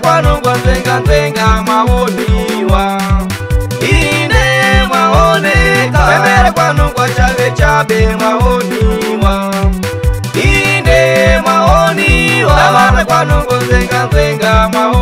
kwanongwa zenga zenga mawoniwa ine mwaoneka pemere kwanongwa chabe chabe mwaoniwa ine mwaoniwa amare kwanongwa zenga zenga mwaoniwa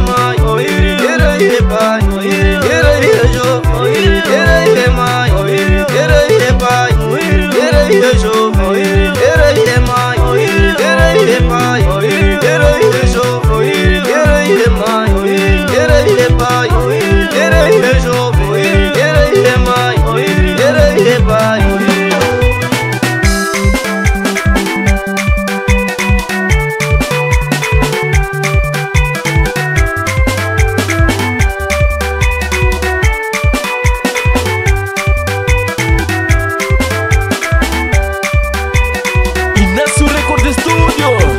yo.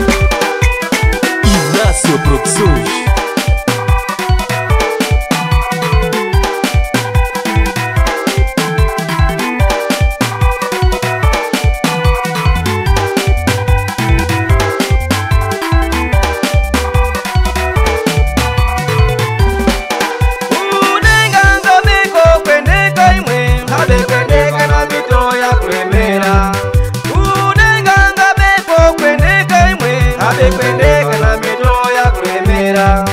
kwendeka na mito ya kulemera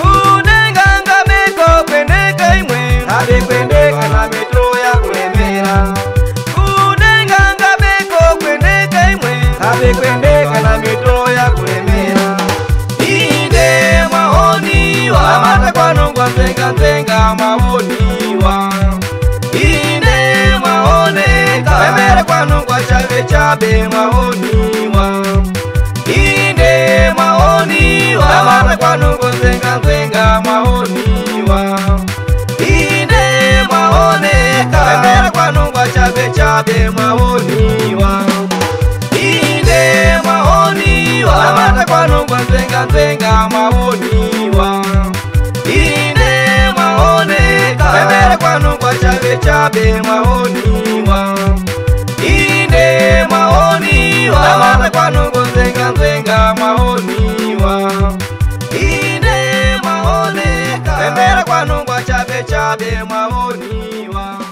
kunenga ngamiko kwendeka imwe ali kwendeka na mito ya kulemera kunenga ngamiko kwendeka imwe ali kwendeka na mito ya kulemera inde mahoni wa mata kwa nongwa zenga zenga mahoni wa inde mahoni kwa mere kwa nongwa chabe chabe mahoni wa kwenga maoniwa ine mwaoneka emera kwanungwa chabe chabe mwaoniwa ine mwaoniwa amata kwanungwa nzenga nzenga mwaoniwa ine mwaoneka emera kwanungwa chabe chabe mwaoniwa kwanongwa chabe chabe mwaoniwa